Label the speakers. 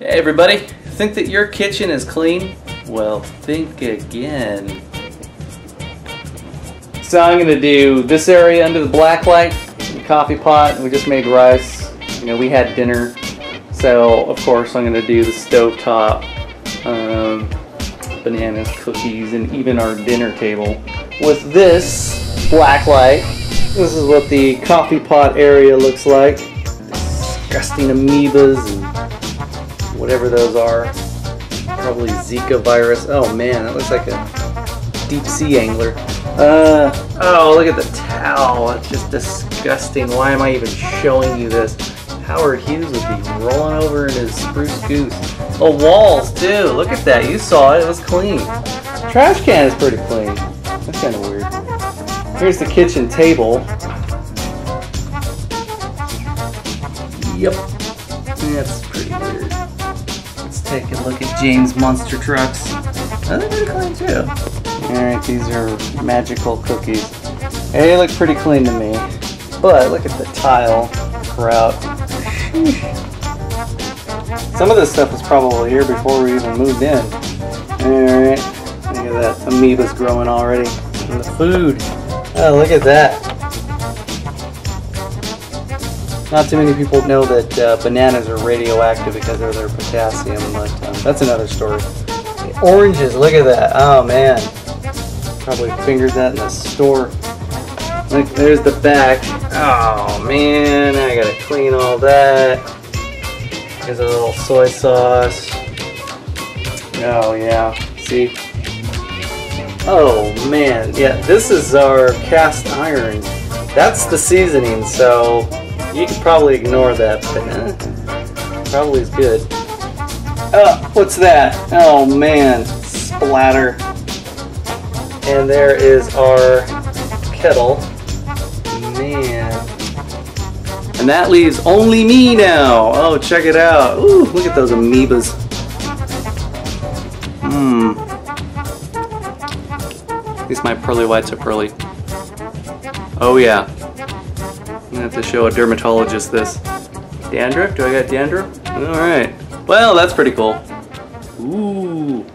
Speaker 1: Hey everybody, think that your kitchen is clean? Well, think again. So I'm gonna do this area under the black light, the coffee pot. We just made rice. You know, we had dinner. So of course I'm gonna do the stove top, um, bananas, cookies, and even our dinner table. With this black light, this is what the coffee pot area looks like. Disgusting amoebas whatever those are. Probably Zika virus. Oh man, that looks like a deep sea angler. Uh, oh, look at the towel. It's just disgusting. Why am I even showing you this? Howard Hughes would be rolling over in his spruce goose. Oh, walls too. Look at that. You saw it. It was clean. Trash can is pretty clean. That's kind of weird. Here's the kitchen table. Yep. That's pretty weird. Take a look at James Monster Trucks. Oh, they're pretty clean too. Alright, these are magical cookies. They look pretty clean to me. But look at the tile grout. Some of this stuff was probably here before we even moved in. Alright. Look at that. Amoeba's growing already. And the food. Oh, look at that. Not too many people know that uh, bananas are radioactive because of their potassium, but um, that's another story. Oranges, look at that. Oh man. Probably fingered that in the store. Look, there's the back. Oh man, I gotta clean all that. Here's a little soy sauce. Oh yeah, see? Oh man, yeah, this is our cast iron. That's the seasoning, so you could probably ignore that, but eh, probably is good. Oh, what's that? Oh man, splatter. And there is our kettle. Man. And that leaves only me now. Oh, check it out. Ooh, look at those amoebas. Mmm. At least my pearly whites are pearly. Oh yeah. I'm gonna have to show a dermatologist this. Dandruff? Do I got dandruff? Alright. Well, that's pretty cool. Ooh.